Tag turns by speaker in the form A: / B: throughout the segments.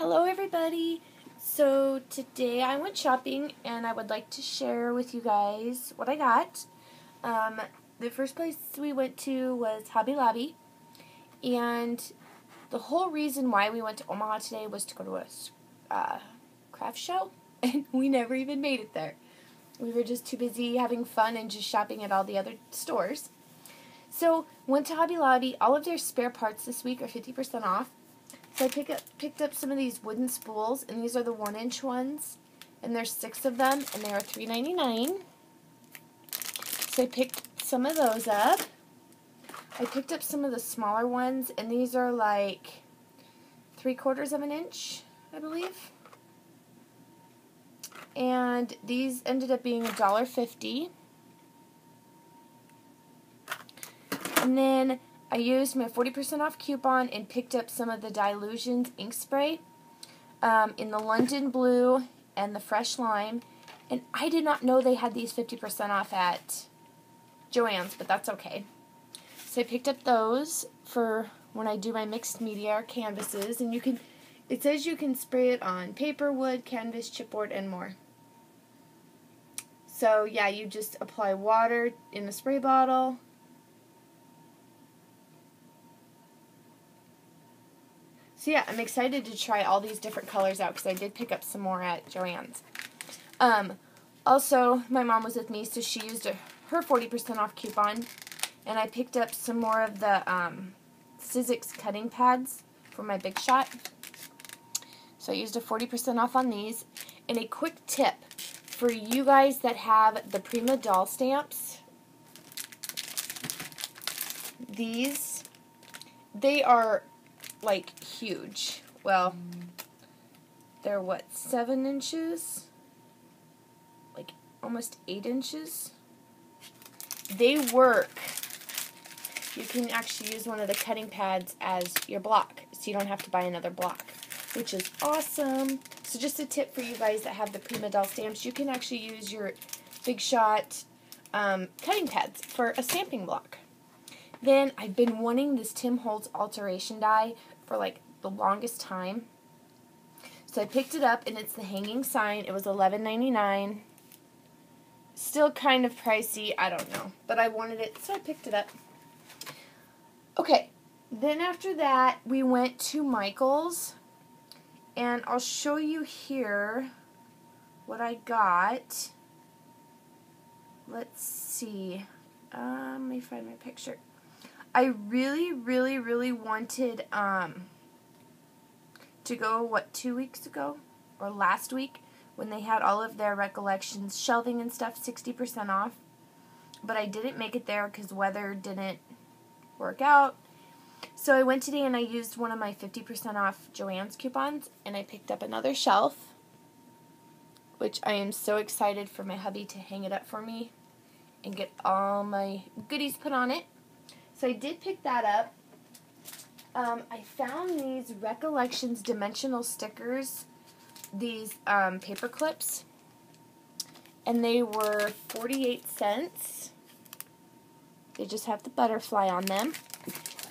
A: Hello, everybody. So, today I went shopping and I would like to share with you guys what I got. Um, the first place we went to was Hobby Lobby, and the whole reason why we went to Omaha today was to go to a uh, craft show, and we never even made it there. We were just too busy having fun and just shopping at all the other stores. So, went to Hobby Lobby. All of their spare parts this week are 50% off. So I pick up, picked up some of these wooden spools, and these are the one inch ones. And there's six of them, and they are $3.99. So I picked some of those up. I picked up some of the smaller ones, and these are like three quarters of an inch, I believe. And these ended up being $1.50. And then I used my 40% off coupon and picked up some of the Dylusions ink spray um, in the London Blue and the Fresh Lime. And I did not know they had these 50% off at Joann's, but that's okay. So I picked up those for when I do my mixed media or canvases. And you can, it says you can spray it on paper, wood, canvas, chipboard, and more. So yeah, you just apply water in a spray bottle So yeah, I'm excited to try all these different colors out because I did pick up some more at Joann's. Um, also, my mom was with me, so she used a, her 40% off coupon, and I picked up some more of the um, Sizzix cutting pads for my Big Shot. So I used a 40% off on these. And a quick tip for you guys that have the Prima doll stamps, these, they are like huge. Well, they're what, seven inches? Like almost eight inches? They work. You can actually use one of the cutting pads as your block, so you don't have to buy another block, which is awesome. So just a tip for you guys that have the Prima Doll stamps, you can actually use your Big Shot um, cutting pads for a stamping block. Then I've been wanting this Tim Holtz alteration die for like the longest time. So I picked it up and it's the hanging sign. It was $11.99. Still kind of pricey, I don't know. But I wanted it, so I picked it up. Okay, then after that, we went to Michael's. And I'll show you here what I got. Let's see. Um, let me find my picture. I really, really, really wanted um, to go, what, two weeks ago? Or last week when they had all of their recollections, shelving and stuff, 60% off. But I didn't make it there because weather didn't work out. So I went today and I used one of my 50% off Joann's coupons and I picked up another shelf, which I am so excited for my hubby to hang it up for me and get all my goodies put on it. So I did pick that up. Um, I found these Recollections dimensional stickers, these um, paper clips, and they were 48 cents. They just have the butterfly on them.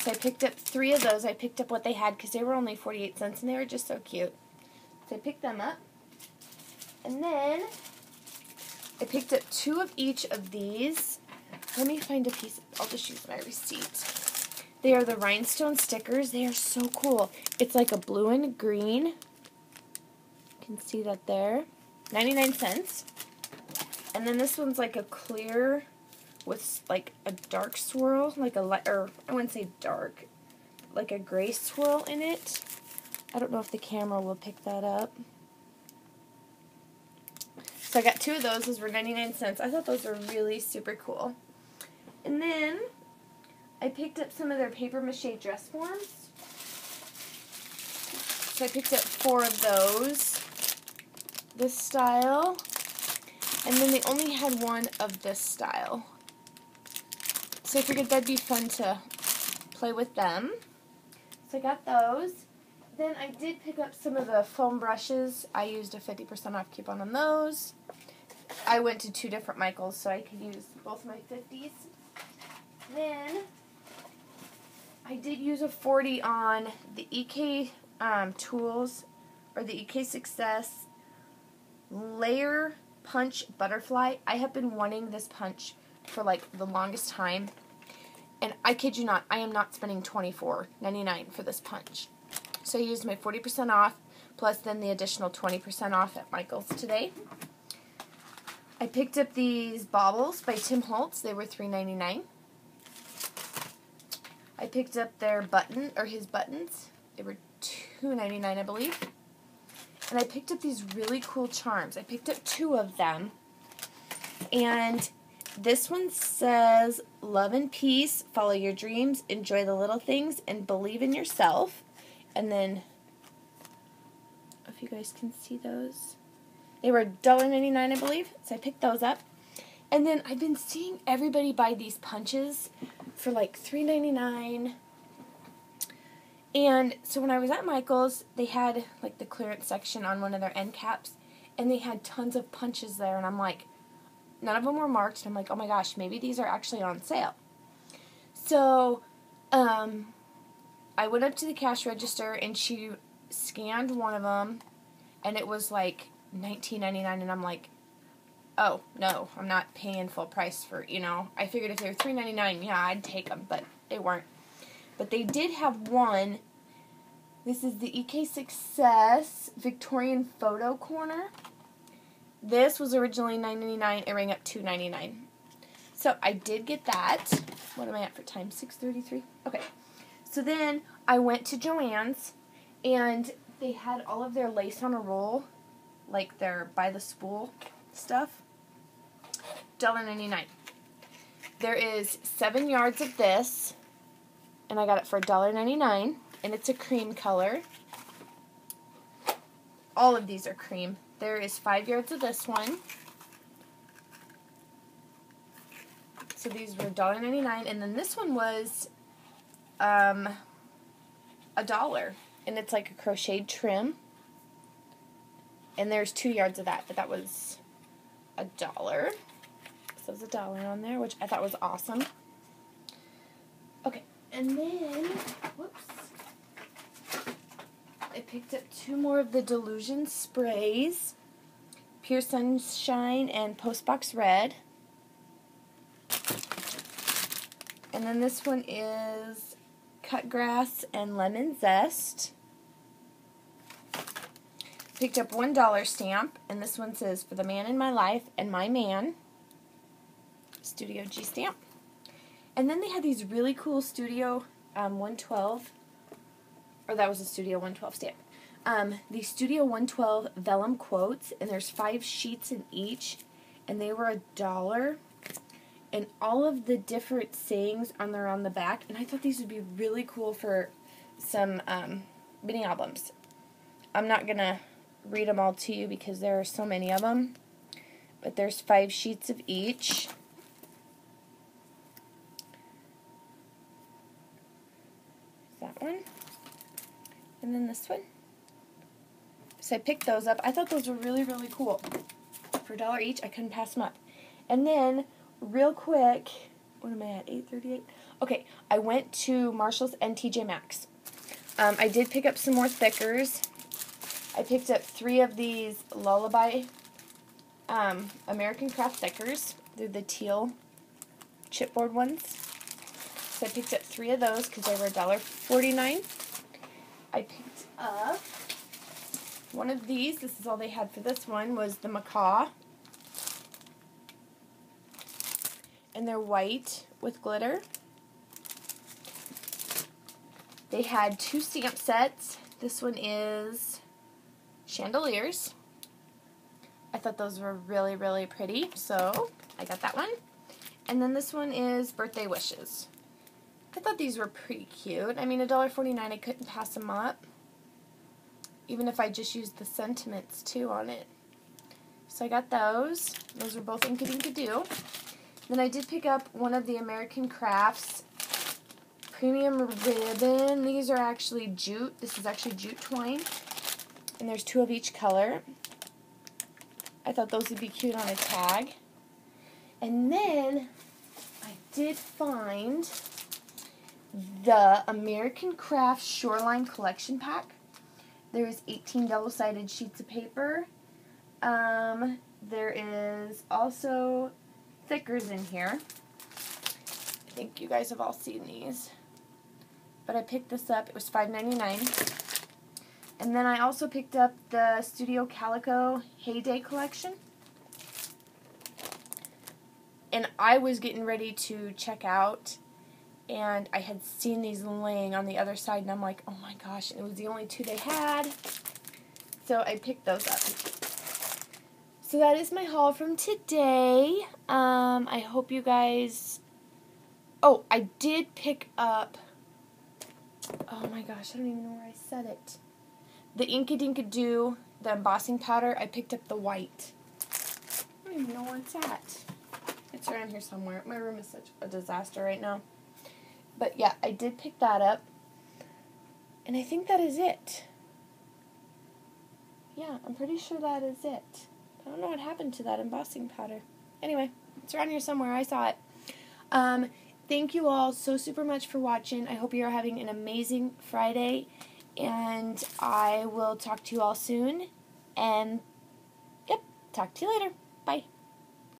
A: So I picked up three of those. I picked up what they had because they were only 48 cents and they were just so cute. So I picked them up. And then I picked up two of each of these let me find a piece. I'll just use my receipt. They are the rhinestone stickers. They are so cool. It's like a blue and green. You can see that there. 99 cents. And then this one's like a clear with like a dark swirl, like a light, or I wouldn't say dark, like a gray swirl in it. I don't know if the camera will pick that up. So I got two of those. Those were 99 cents. I thought those were really super cool. And then I picked up some of their paper mache dress forms. So I picked up four of those. This style. And then they only had one of this style. So I figured that'd be fun to play with them. So I got those. Then I did pick up some of the foam brushes. I used a 50% off coupon on those. I went to two different Michaels, so I could use both my 50s. Then I did use a 40 on the EK um, Tools or the EK Success Layer Punch Butterfly. I have been wanting this punch for like the longest time. And I kid you not, I am not spending $24.99 for this punch. So I used my 40% off plus then the additional 20% off at Michael's today. I picked up these baubles by Tim Holtz. They were $3.99. I picked up their button or his buttons. They were $2.99, I believe. And I picked up these really cool charms. I picked up two of them. And this one says, Love and peace, follow your dreams, enjoy the little things, and believe in yourself. And then, if you guys can see those, they were $1.99, I believe. So I picked those up. And then I've been seeing everybody buy these punches for like $3.99. And so when I was at Michael's, they had like the clearance section on one of their end caps, and they had tons of punches there. And I'm like, none of them were marked. And I'm like, oh my gosh, maybe these are actually on sale. So, um, I went up to the cash register and she scanned one of them, and it was like 19.99, and I'm like, oh no, I'm not paying full price for you know. I figured if they were 3.99, yeah, I'd take them, but they weren't. But they did have one. This is the EK Success Victorian Photo Corner. This was originally $9.99. It rang up $2.99. So I did get that. What am I at for time? 6.33? Okay. So then I went to Joann's and they had all of their lace on a roll, like their by the spool stuff. $1.99. There is seven yards of this, and I got it for $1.99, and it's a cream color. All of these are cream. There is five yards of this one. So these were $1.99, and then this one was um, a dollar, and it's like a crocheted trim. And there's two yards of that, but that was a dollar. So a dollar on there, which I thought was awesome. Okay, and then, whoops. I picked up two more of the Dylusion sprays. Pure Sunshine and Postbox Red. And then this one is Cut Grass and Lemon Zest. Picked up one dollar stamp, and this one says For the Man in My Life and My Man. Studio G stamp. And then they had these really cool Studio um, 112, or that was a Studio 112 stamp. Um, the Studio 112 vellum quotes, and there's five sheets in each, and they were a dollar. And all of the different sayings on there on the back, and I thought these would be really cool for some um, mini albums. I'm not gonna read them all to you because there are so many of them, but there's five sheets of each. One, and then this one. So I picked those up. I thought those were really, really cool. For a dollar each, I couldn't pass them up. And then, real quick, what am I at? 8.38? Okay, I went to Marshall's and TJ Maxx. Um, I did pick up some more thickers. I picked up three of these Lullaby um, American Craft thickers. They're the teal chipboard ones. So I picked up three of those because they were $1.49. I picked up one of these, this is all they had for this one, was the macaw. And they're white with glitter. They had two stamp sets. This one is chandeliers. I thought those were really, really pretty, so I got that one. And then this one is birthday wishes. I thought these were pretty cute. I mean, $1.49, I couldn't pass them up even if I just used the sentiments too on it. So I got those. Those are both Inka Dinka Do. Then I did pick up one of the American Crafts Premium Ribbon. These are actually jute. This is actually jute twine. And there's two of each color. I thought those would be cute on a tag. And then I did find the American Crafts Shoreline Collection Pack. There's 18 double-sided sheets of paper. Um, there is also thickers in here. I think you guys have all seen these. But I picked this up. It was $5.99. And then I also picked up the Studio Calico Heyday collection. And I was getting ready to check out and I had seen these laying on the other side and I'm like, oh my gosh, and it was the only two they had. So I picked those up. So that is my haul from today. Um, I hope you guys... Oh, I did pick up... Oh my gosh, I don't even know where I said it. The Inka Dinka Do, the embossing powder, I picked up the white. I don't even know where it's at. It's around here somewhere. My room is such a disaster right now. But yeah, I did pick that up. And I think that is it. Yeah, I'm pretty sure that is it. I don't know what happened to that embossing powder. Anyway, it's around here somewhere. I saw it. Um, thank you all so super much for watching. I hope you are having an amazing Friday. And I will talk to you all soon. And, yep, talk to you later.